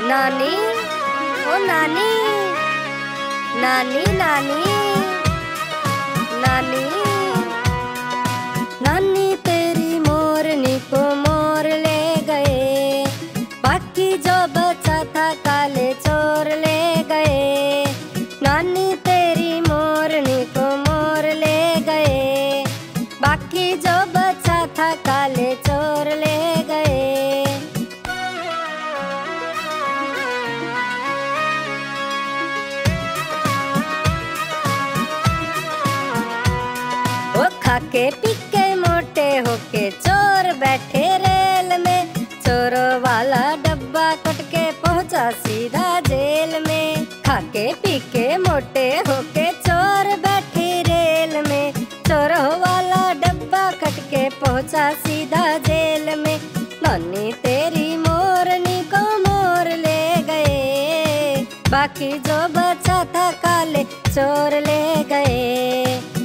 नानी ओ नानी नानी नानी नानी नानी तेरी मोरनी को मोर ले गए बाकी जो बचा था काले चोर ले गए नानी तेरी मोरनी को मोर ले गए बाकी जो बचा था काले खाके पीके मोटे होके, चोर बैठे रेल में। चोरों वाला डब्बा कट के पहुँचा सीधा जेल में। खाके, पीके मोटे होके, चोर बैठे रेल में। चोरों वाला डब्बा कट के पहुँचा सीधा जेल में। नानी तेरी मोरनी को मोर ले गए। बाकी जो बचा था काले चोर ले गए।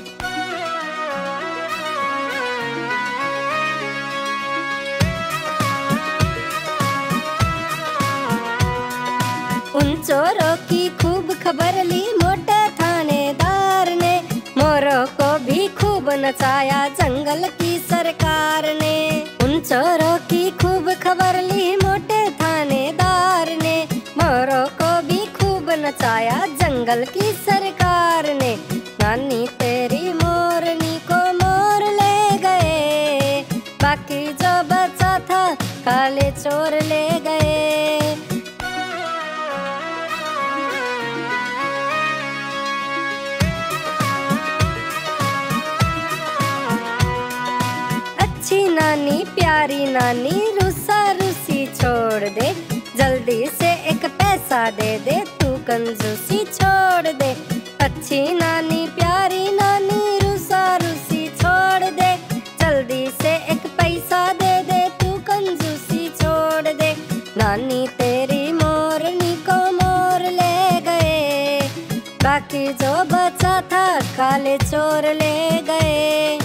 उन चोरों की खूब खबर ली मोटे थानेदार ने। मोरों को भी खूब नचाया जंगल की सरकार ने। उन चोरों की खूब खबर ली मोटे थानेदार ने। मोरों को भी खूब नचाया जंगल की सरकार ने। नानी तेरी मोरनी को मोर ले गए। बाकी जो बचा था, काले चोर ले गए। नानी प्यारी नानी रूसा रूसी छोड़ दे। जल्दी से एक पैसा दे दे, तू कंजूसी छोड़ दे। अच्छी नानी, प्यारी नानी रूसा रूसी छोड़ दे। जल्दी से एक पैसा दे दे, तू कंजूसी छोड़ दे। नानी तेरी मोरनी को मोर ले गए। बाकी जो बचा था काले चोर ले गए।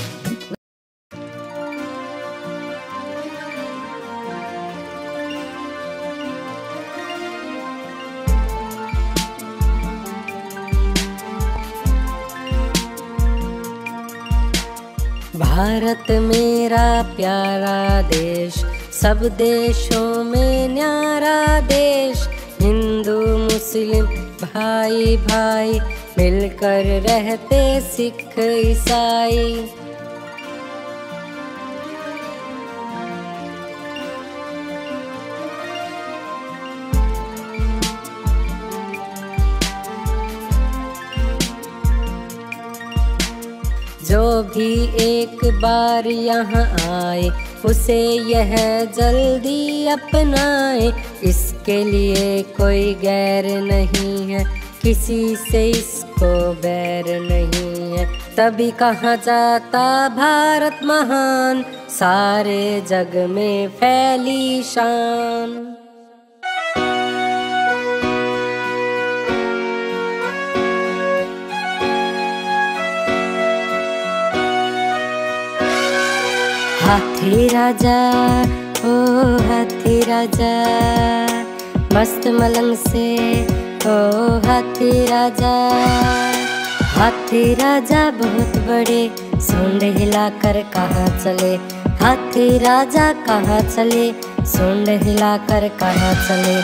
भारत मेरा प्यारा देश, सब देशों में न्यारा देश। हिंदू, मुस्लिम भाई भाई मिलकर रहते सिख ईसाई। जो भी एक बार यहाँ आए, उसे यह जल्दी अपनाए। इसके लिए कोई गैर नहीं है, किसी से इसको बैर नहीं है। तभी कहा जाता भारत महान, सारे जग में फैली शान। हाथी राजा, ओ हाथी राजा, मस्त मलंग से, ओ हाथी राजा। हाथी राजा बहुत बड़े, सूंड हिलाकर कहाँ चले? हाथी राजा कहाँ चले? सूंड हिलाकर कहाँ चले?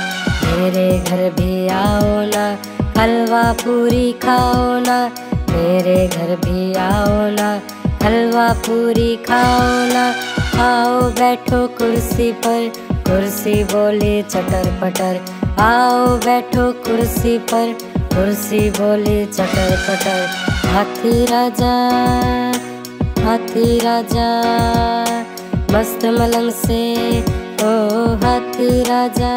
मेरे घर भी आओ ना, हलवा पूरी खाओ ना, मेरे घर भी आओ ना। हलवा पूरी खाओ ना, आओ बैठो कुर्सी पर। कुर्सी बोले चटर पटर, आओ बैठो कुर्सी पर। कुर्सी बोले चटर पटर, हाथी राजा हाथी राजा, मस्त मलंग से, ओ हाथी राजा।